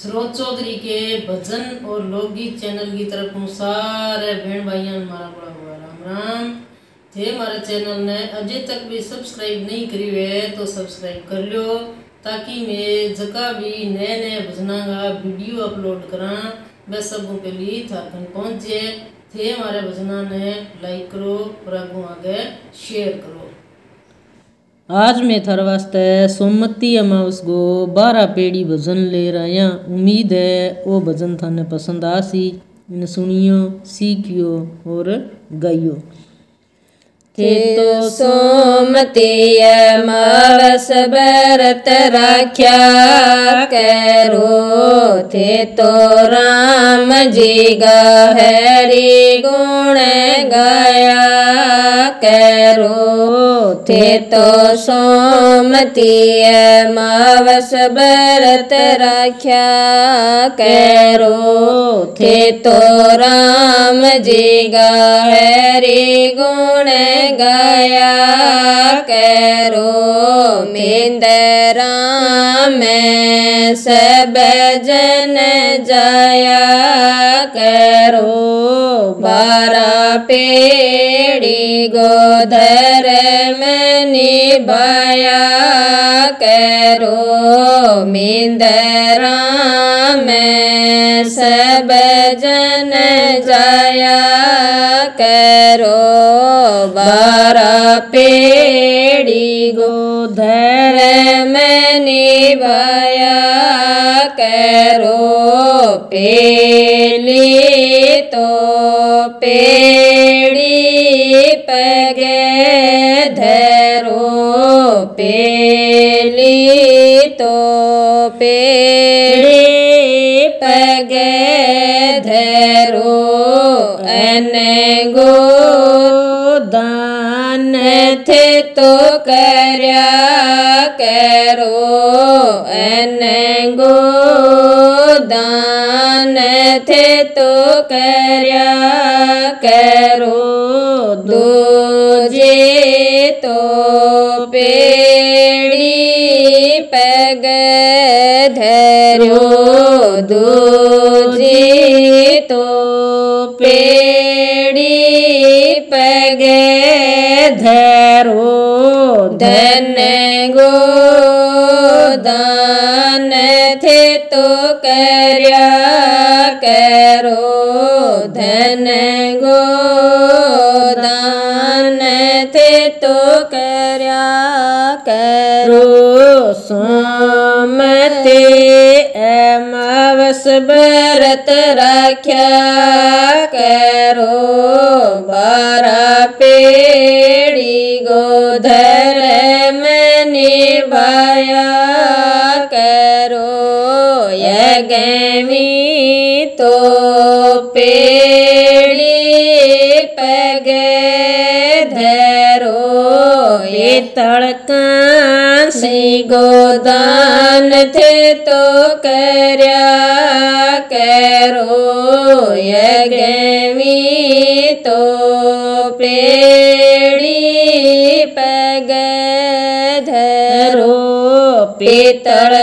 सरोज चौधरी के भजन और लोकगीत चैनल की तरफ़ हूँ सारे बहन भाइयों ने मारा बड़ा हुआ। राम राम। थे हमारे चैनल ने अजय तक भी सब्सक्राइब नहीं करी हुए तो सब्सक्राइब कर लो ताकि मैं जगह भी नए नए भजना का वीडियो अपलोड करा वह सबों के लिए थारखंड पहुँचे। थे हमारे भजना ने लाइक करो, और आगे शेयर करो। आज मैं थार वास्ते सोमती अमावस को बारह पेड़ी भजन ले रहा उम्मीद है वो भजन थाने पसंद आसी। इन सुनियो, सीखियो और गाइयो। थे तो सोमती अमावस भरत राख्या करो। थे तो राम जी गहरी गुण गाया करो। थे तो सोमती मावस भरत राख्या करो। थे तो राम जी गहरी गुण गाया करो। मिंदरा में सब जन जाया करो। पेड़ी गोधर में निभाया करो मिंदरा में सब जन जाया करो बारा पेड़ी गोधर में निभाया करो पेली तो पेड़ी पगे धरो, पेली तो पेड़ी पगे धरो अन गो दान थे तो करया करो अन दान थे तो करया करो, दूजे तो पेड़ी पग धरो दूजे तो पेड़ी पग धरो गो दान थे तो करया करो धन गो दान थे तो करया करो सोमते अमावस भरत राख्या करो बारा पेड़ी तो पेड़ी पग धरो ये तड़का से गोदान थे तो करया करो यगमी तो पेड़ी पग धरो पीतल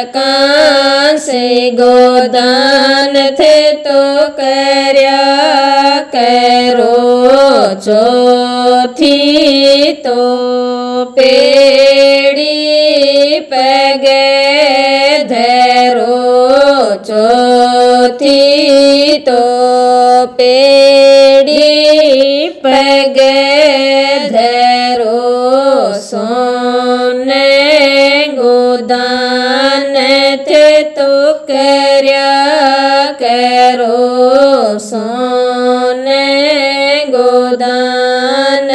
से गोदान थे तो करया करो, चौथी तो पेड़ी पग धरो, चौथी तो पेड़ी पग धरो सोने तो करया करो सोने गोदान,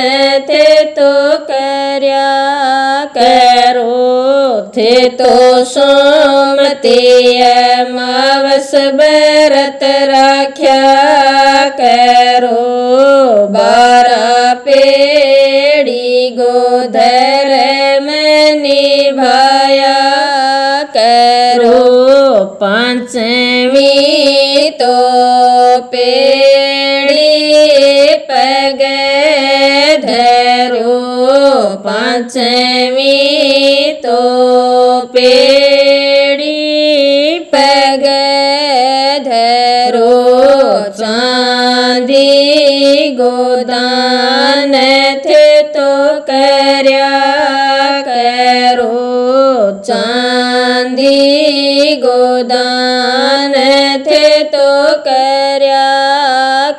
थे तो करया करो, थे तो सोमती मावस भरत राख्या करो बारा पेड़ी पांचवी तो पेड़ी पग धरो पांचवी तो पेड़ी पग धरो चांदी गोदान थे तो कर्या गोदान थे तो कर्या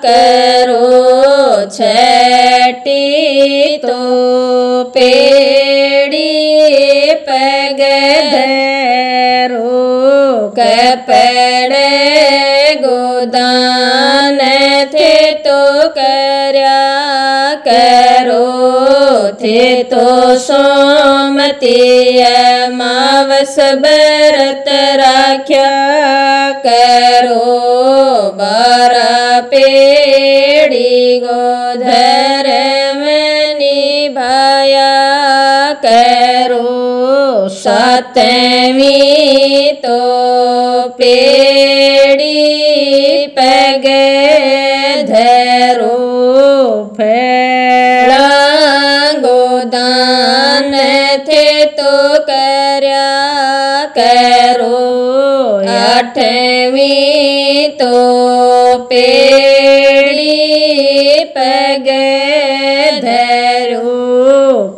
करो छटी तो पेड़ी पगधरो कपड़े गोदान थे तो कर्या करो थे तो सो सोमती मावस बरत राख्या करो बारा पेड़ी गोधर में निभाया करो सातवीं तो पेड़ी पग धरो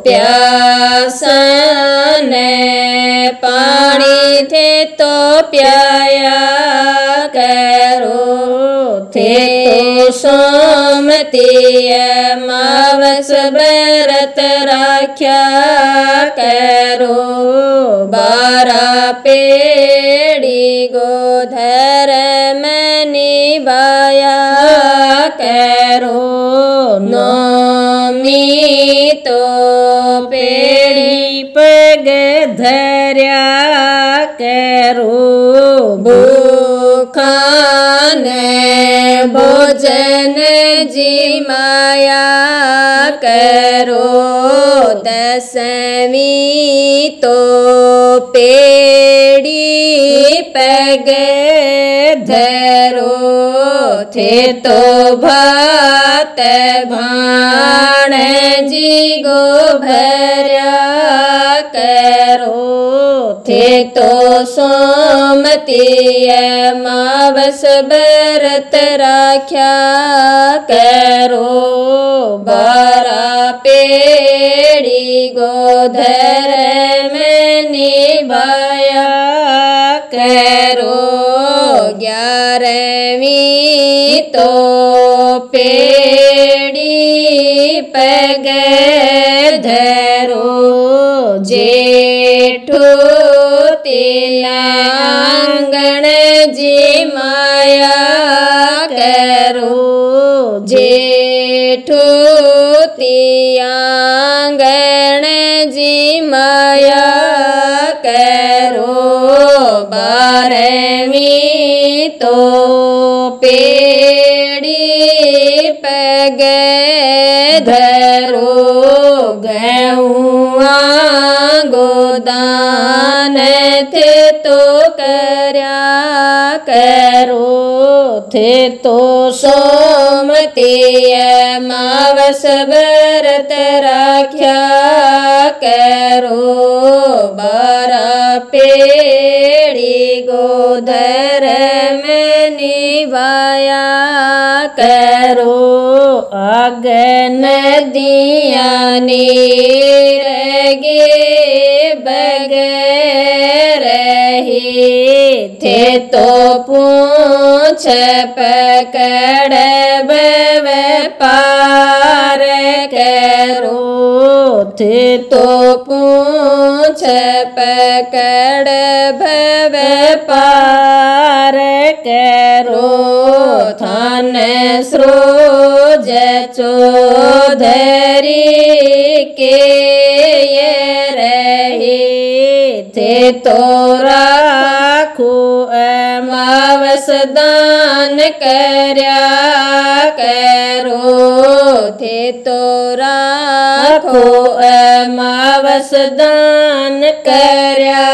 प्यासन पानी थे तो प्याया करो, थे तो सोमती मावस बरत राख्या करो, बारा पेड़ी पग धर्या करो भूखान भोजन जी माया करो दसवीं तो पेड़ी पग धरो थे तो भात भाण जी गो करो थे तो सोमती मावस बरत राख्या, करो बारा पेड़ी गोधर में निभाया, करो ग्यारहवीं तो पेड़ी पग धरो, जेठो la थे तो सोमती मावस बरत राख्या करो बारा पेड़ी गोधर में निभाया करो आग नदिया नीर गे बगैर थे तो पूछ पकड़ पार करो थे तो पूछ पकड़ भव पार करो थान सरोज चौधरी के इथे तोरा खो मावस दान करो। थे तोरा खो मावस दान कर्या